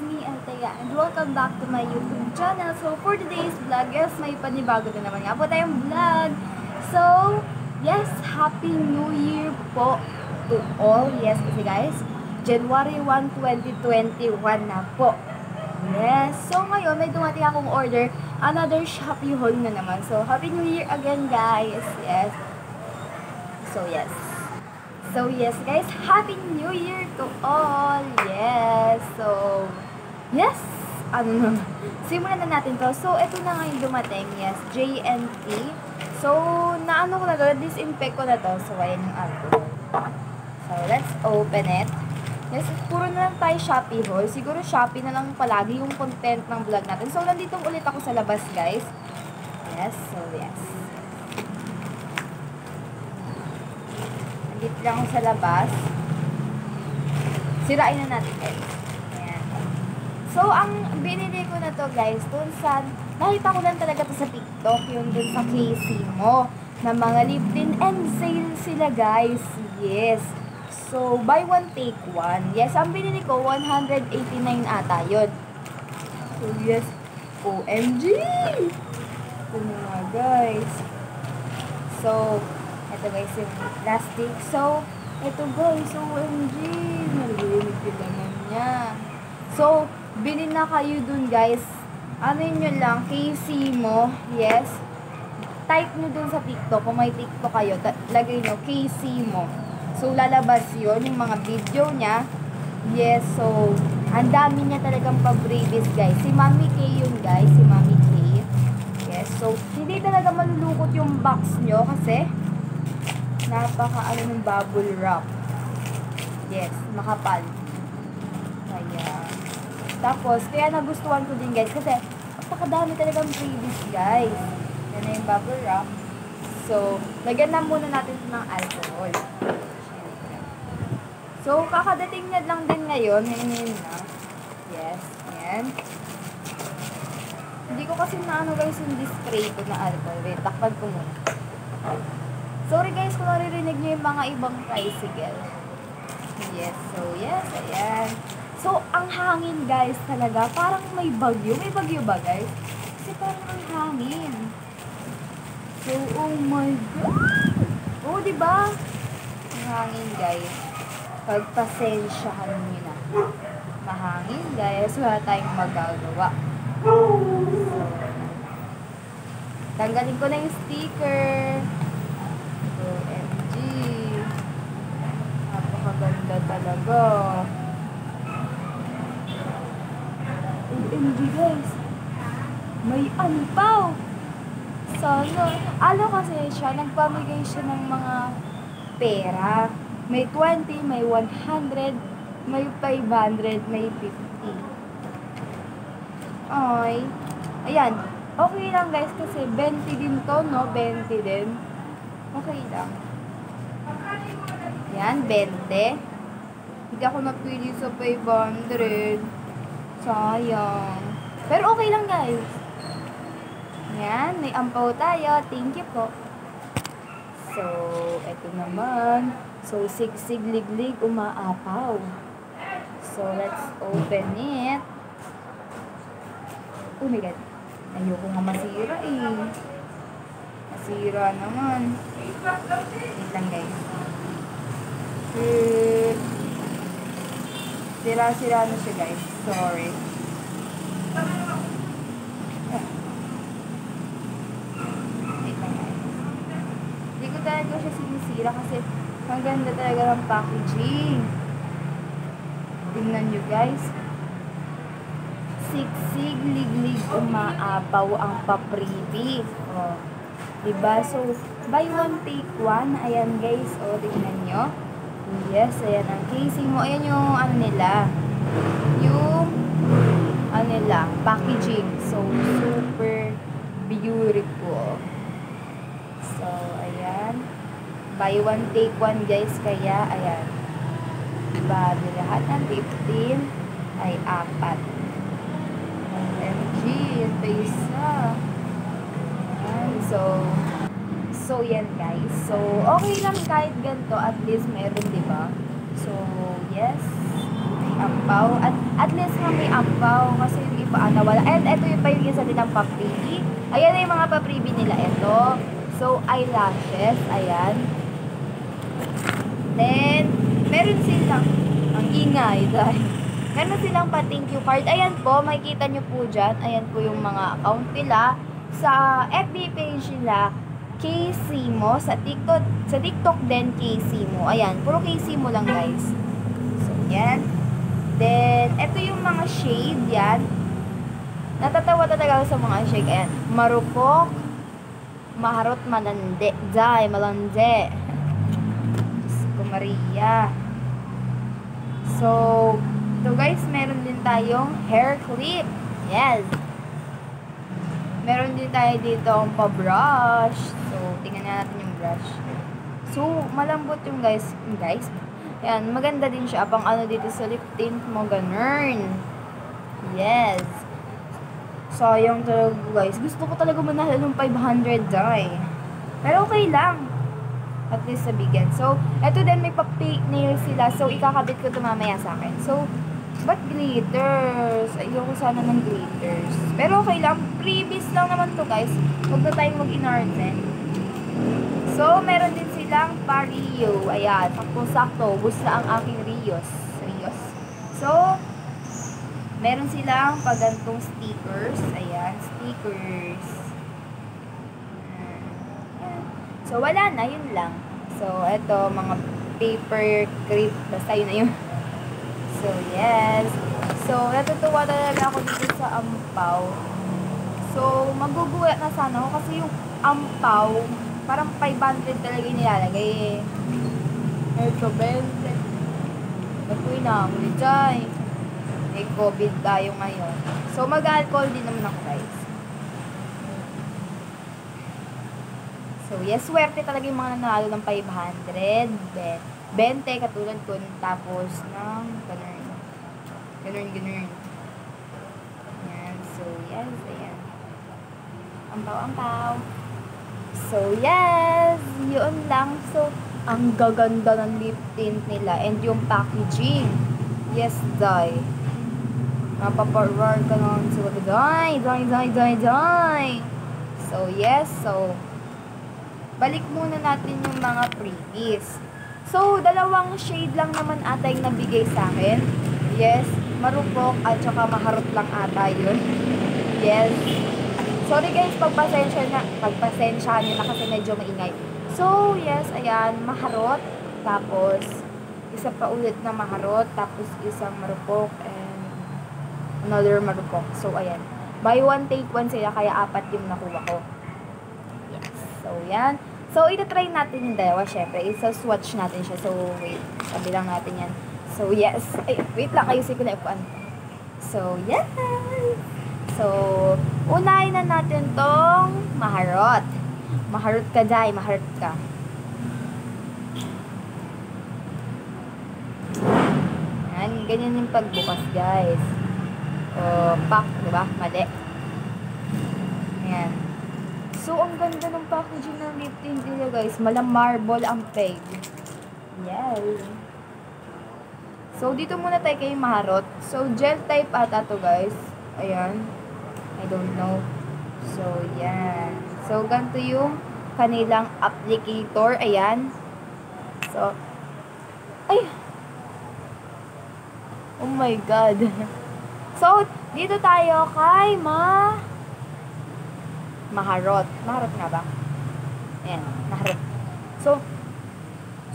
me, Althea, and welcome back to my YouTube channel. So, for today's vlog, yes, may panibago na naman nga po tayong vlog. So, yes, Happy New Year po to all. Yes, kasi guys, January 1, 2021 na po. Yes, so ngayon, may dumating akong order. Another Shopee haul na naman. So, Happy New Year again, guys. Yes. So, yes. So, yes guys, Happy New Year to all! Yes! So, yes! Ano naman? Simulan na natin to. So, ito na nga yung dumating. Yes, JNT. So, naano ko na to, disinfect ko na to. So, ayan yung alcohol. So, let's open it. Yes, puro na lang tayo Shopee haul. Siguro Shopee na lang palagi yung content ng vlog natin. So, nandito ulit ako sa labas, guys. Yes, so yes. Nandito lang sa labas. Sirain na natin, guys. So, ang binili ko na to, guys, dun sa, nakita ko lang talaga to sa TikTok, yung dun sa Casey mo, na mga lip-in and sale sila, guys. Yes. So, buy one, take one. Yes, ang binili ko, 189 ata yun. So, yes. OMG! Na nga, guys. So, ito guys yung plastic. So, ito guys, OMG! Narinig ko naman niya. So, bilhin na kayo dun guys. Ano nyo lang, KC mo, yes. Type nyo dun sa TikTok, kung may TikTok kayo, lagay nyo, KC mo. So, lalabas yun, yung mga video niya. Yes, so, ang dami niya talagang pa-braces, guys. Si Mami K yun, guys. Si Mami K. Yes, so, hindi talaga malulukot yung box nyo kasi napaka ano ng bubble wrap. Yes, makapal. Tapos, kaya nagustuhan ko din, guys, kasi napakadami talagang freebies, guys. Yan na yung bubble wrap. So, lagyan na muna natin ng alcohol. So, kakadating na lang din ngayon. Ngayon na. Yes. Yan. Hindi ko kasi naano guys yung display ko na alcohol. Wait, takpan ko muna. Sorry guys kung naririnig niyo yung mga ibang tricycle. Yes. So, yes. Ayan. So, ang hangin guys talaga, parang may bagyo. May bagyo ba guys? Kasi parang ang hangin. So, oh my God! Oh, di ba? Ang hangin guys pagpasensyahan nyo na. Mahangin guys, wala tayong magagawa. So, tanggalin ko na yung sticker. OMG. Napakaganda talaga. OMG guys. May anpaw. Sana. Ano kasi siya, nagpamigay siya ng mga pera. May 20, may 100, may 500, may 50. Ay. Ayan. Okay lang guys kasi 20 din to, no? 20 din. Okay lang. Yan, 20. Hindi ako napili sa 500. Sayang. Pero okay lang guys. Yan, may ampaw tayo. Thank you po. So, eto naman. So, sigsig liglig umaapaw. So, let's open it. Oh my God. Ayoko nga masira eh. Masira naman. Wait lang guys. Eh, Sira-sira na siya guys. Sorry. Hindi ko talaga siya sinisira kasi ang ganda talaga ng packaging. Tingnan nyo guys. Sigsig, liglig, umaapaw ang papribi. Oh. Diba? So, buy one, take one. Ayan guys. O, oh, tingnan nyo. Yes, ayan ang casing mo. Ayan yung ano nila. Yung ano nila, packaging. So, super beautiful. So, ayan. Buy one, take one guys. Kaya, ayan. Bali lahat ng 15 ay apat. OMG, ito isa. Ayan, so, so yan guys. So, okay lang kahit ganito, at least meron, di ba? So, yes. ampaw. At at least nga may ampaw kasi yung iba ah, nawala. And ito yung pa yung isa nilang papribi. Ayan na yung mga papribi nila. Ito. So, eyelashes. Ayan. Then, meron silang, ang ingay dahil, meron silang pa thank you card. Ayan po, makikita nyo po dyan. Ayan po yung mga account nila. Sa FB page nila, KC mo. Sa TikTok, sa TikTok din, KC mo. Ayan, puro KC mo lang guys. So, yan. Then, ito yung mga shade, yan. Natatawa talaga ako sa mga shade. Ayan, marupok, maharot, malande, day, malande. Diyos ko, Maria. So, ito guys, meron din tayong hair clip. Yes. Meron din tayo dito ang pa-brush. Tingnan na natin yung brush. So, malambot yung guys. Guys. Yan, maganda din siya. Pang ano dito sa lip tint mo, ganun. Yes. Sayang talaga guys. Gusto ko talaga manalo ng 500 dye. Pero okay lang. At least sa bigyan. So, eto din may pa-fake nail sila. So, ikakabit ko ito mamaya sa akin. So, ba't glitters? Ayoko sana ng glitters. Pero okay lang. Previous lang naman to guys. Huwag na tayong mag-inarten. So, meron din silang pa-Rio. Ayan, sakto-sakto. Gusto ang aking Rios. Rios. So, meron silang pagantong stickers. Ayan, stickers. So, wala na. Yun lang. So, eto, mga paper clip. Basta yun na yun. So, yes. So, natutuwa talaga ako dito sa ampaw. So, magugulat na sana ako kasi yung ampaw, parang 500 talaga yung nilalagay eh. Ito, 20. Nakuy na, muli dyan. May COVID tayo ngayon. So, mag-alcohol din naman ako, guys. So, yes, swerte talaga yung mga nanalo ng 500. 20, katulad ko. Tapos, ng ganun. Ganun, ganun. Yan. So, yes, ayan. Ampaw, ampaw. So, yes! Yun lang. So, ang gaganda ng lip tint nila. And yung packaging. Yes, die. Mapaparwar ka sa wala. Die, die, die, die, die. So, yes. So, balik muna natin yung mga previous. So, dalawang shade lang naman ata yung nabigay sa akin. Yes, marupok at saka maharot lang ata yun. Yes. Sorry guys, pagpasensya na, pagpasensya nyo na kasi medyo maingay. So, yes, ayan, maharot. Tapos, isa pa ulit na maharot. Tapos, isang marupok and another marupok. So, ayan. Buy one, take one sila, kaya apat yung nakuha ko. Yes. So, yan. So, ito-try natin yung dalawa, syempre. Isa-swatch natin siya. So, wait. Sabi lang natin yan. So, yes. Ay, wait lang. Ayusin ko na ipuan. So, yes. So, unahin na natin tong maharot. Maharot ka, Jai. Maharot ka. Yan. Ganyan yung pagbukas, guys. O, pack, diba? Mali. Ayan. So, ang ganda ng packaging ng lip tint nila, guys. Malang marble ang peg. Yes. So, dito muna tayo kay Maharot. So, gel type ata to, guys. Ayan. I don't know. So, yan. So, ganito yung kanilang applicator. Ayan. So, ay! Oh my God. So, dito tayo kay Ma... Maharot. Maharot nga ba? Ayan, maharot. So,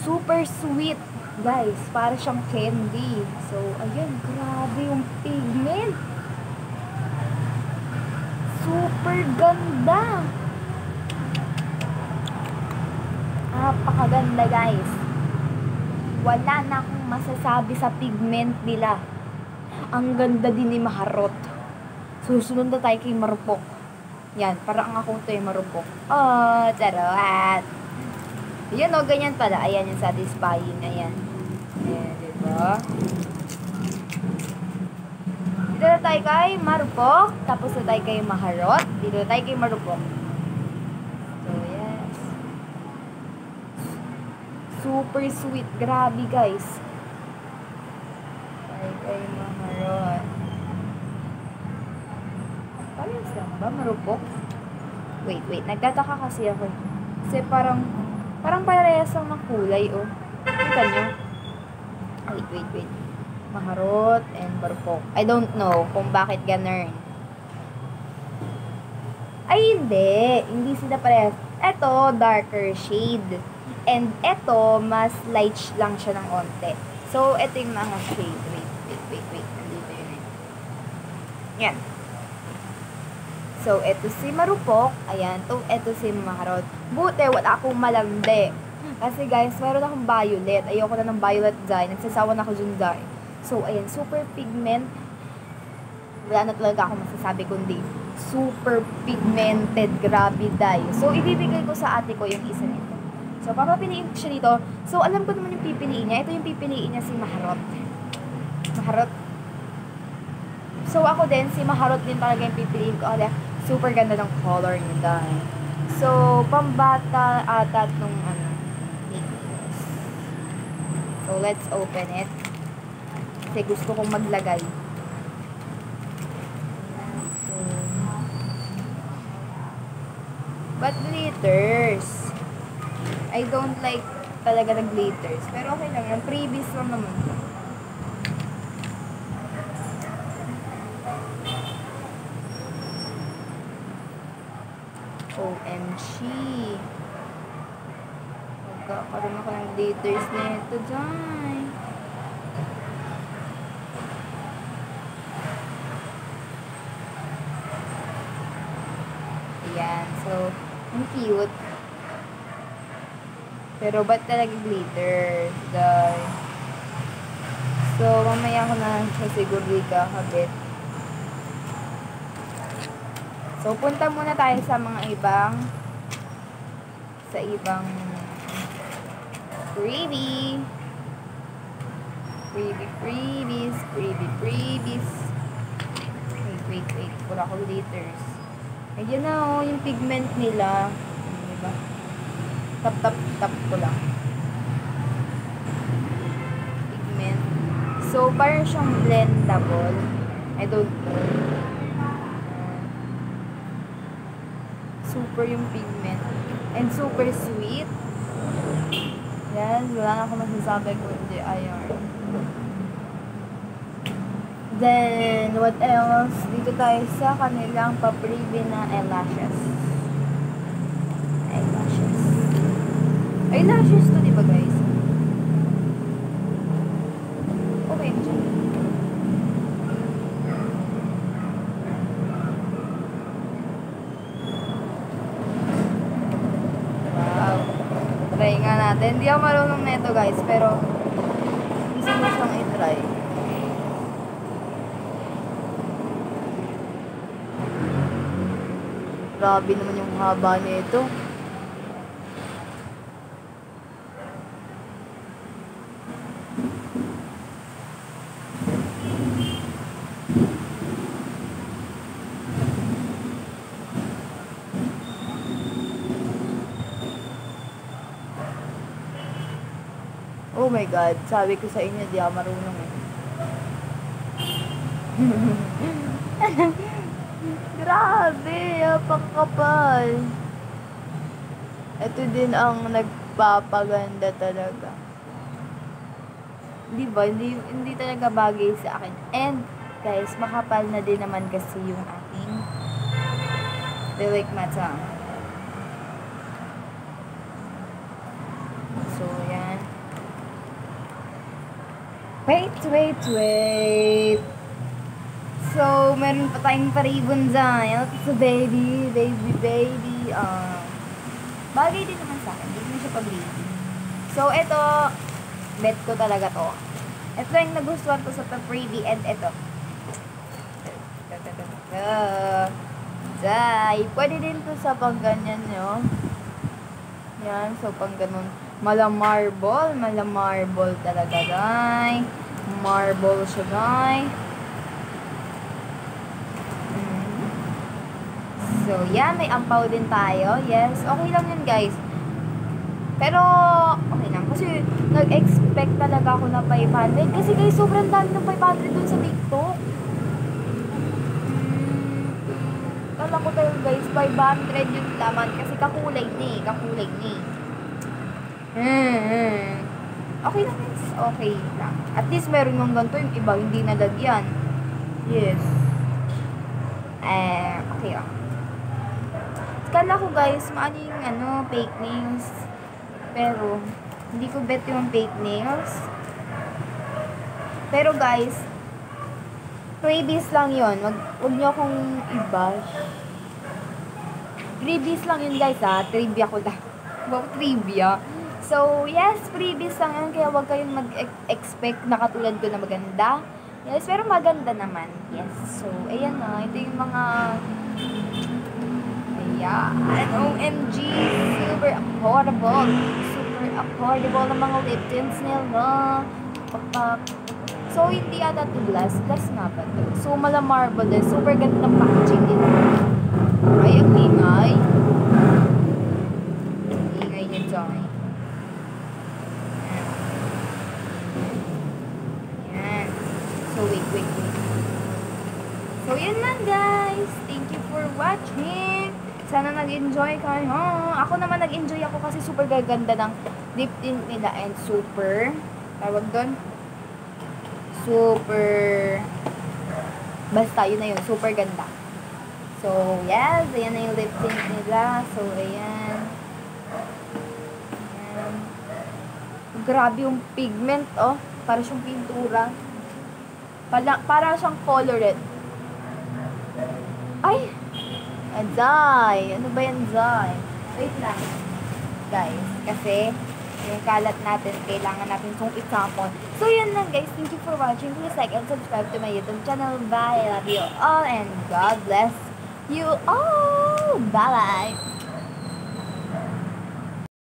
super sweet, guys. Para siyang candy. So, ayan, grabe yung pigment. Super ganda. Napakaganda, guys. Wala na akong masasabi sa pigment nila. Ang ganda din ni Maharot. Susunod na tayo kay Marupok. Yan, parang ang akong to yung marupok. Oh, charot. Yun o, ganyan pala. Ayan yung satisfying. Ayan. Ayan, diba? Dito tayo kay marupok. Tapos na tayo kay maharot. Dito tayo kay marupok. So, yes. Super sweet. Grabe, guys. Okay, Kay Maharot. Parehas lang ba? Marupok? Wait, wait. Nagtataka kasi ako. Kasi parang, parang parehas lang ng kulay, oh. Kita nyo? Wait, wait, wait. Maharot and Marupok. I don't know kung bakit ganun. Ay, hindi. Hindi sila parehas. Ito, darker shade. And ito, mas light lang siya ng onte. So, ito yung mga shade. Wait, wait, wait, wait. Nandito yun eh. Yan. So, ito si Marupok. Ayan. To, ito si Maharot. Buti, wala akong malandi. Kasi guys, meron akong violet. Ayoko na ng violet dye. Nagsasawa na ako dun dye. So, ayan. Super pigment. Wala na talaga ako masasabi kundi super pigmented grabe dye. So, ibibigay ko sa ate ko yung isa nito. So, papapiliin ko siya dito. So, alam ko naman yung pipiliin niya. Ito yung pipiliin niya si Maharot. Maharot. So, ako din, si Maharot din talaga yung pipiliin ko. Ala, super ganda ng color niya dahil. So, pambata ata nung ano. So, let's open it. Kasi gusto kong maglagay. But glitters. I don't like talaga ng glitters. Pero okay lang yan. Previous lang naman. OMG. Magkakaroon ako ng glitters nito dyan. Ayan. So, ang cute. Pero ba't talaga glitters, guys? So, mamaya ko na siya siguro ikakabit. So, punta muna tayo sa mga ibang sa ibang freebie. Freebie, freebies, freebie, freebies. Wait, wait, wait. Wala ko glitters. Ayan na, oh, yung pigment nila. Diba? Tap, tap, tap ko lang. Pigment. So, parang siyang blendable. I don't know. Super yung pigment. And super sweet. Yan, wala na akong masasabi kundi ayun. Then, what else? Dito tayo sa kanilang papribi na eyelashes. Eyelashes. Eyelashes to, di ba guys? Dyan. Wow. Try nga natin. Hindi ako marunong na ito guys, pero gusto mo siyang i-try. Grabe naman yung haba nito. Oh my God, sabi ko sa inyo, di ako marunong eh. Grabe, apang kapal. Ito din ang nagpapaganda talaga. Di ba? Hindi, hindi talaga bagay sa akin. And, guys, makapal na din naman kasi yung aking lilik mata. So, yan. Wait, wait, wait. So, meron pa tayong paribon dyan. Sa baby, baby, baby. Um, bagay din naman sa akin. Hindi na siya pag-reading. So, ito, bet ko talaga to. Ito yung nagustuhan ko sa pa-freebie and ito. Day. Pwede din to sa pang ganyan nyo. Yan, so pang ganun. Mala marble, mala marble talaga, day. Marble siya, day. So, yan, may ampaw din tayo. Yes, okay lang yun, guys. Pero, okay lang. Kasi nag-expect talaga ako na 500. Kasi guys, sobrang dami ng 500 dun sa TikTok. Hmm, Kala ko tayo guys, 500 yung laman. Kasi kakulay ni, kakulay ni. Hmm. Okay lang guys, okay lang. At least meron yung ganito, yung iba hindi nalagyan. Yes. Eh, okay lang. Kala ko guys, maano yung ano, fake nails. Pero, hindi ko bet yung fake nails. Pero guys, freebies lang yon Wag, wag nyo akong i-bash. Freebies lang yun guys ha. Trivia ko lang. Wow, trivia. So, yes, freebies lang yun. Kaya wag kayong mag-expect na katulad ko na maganda. Yes, pero maganda naman. Yes. So, ayan na. Ito yung mga Ayan. OMG. Super affordable. Super affordable ng mga lip tints nila. Papak. So, hindi ata to glass. Glass nga ba to? So, mala marble. Super ganda ng packaging nila. Ay, ang ingay. Ingay niya dyan. Ayan. So, wait, wait, wait. So, yun lang guys. Thank you for watching. Sana nag-enjoy kayo. Ako naman nag-enjoy ako kasi super gaganda ng lip tint nila and super, tawag doon, super, basta yun na yun, super ganda. So, yes, ayan na yung lip tint nila. So, ayan. Ayan. Grabe yung pigment, oh. Para siyang pintura. Para, para siyang colored. Ay! Zay! Ano ba yan, Zay? Wait lang. Guys, kasi yung kalat natin, kailangan natin itong itapon. So, yun lang guys. Thank you for watching. Please like and subscribe to my YouTube channel. Bye! I love you all and God bless you all! Bye-bye!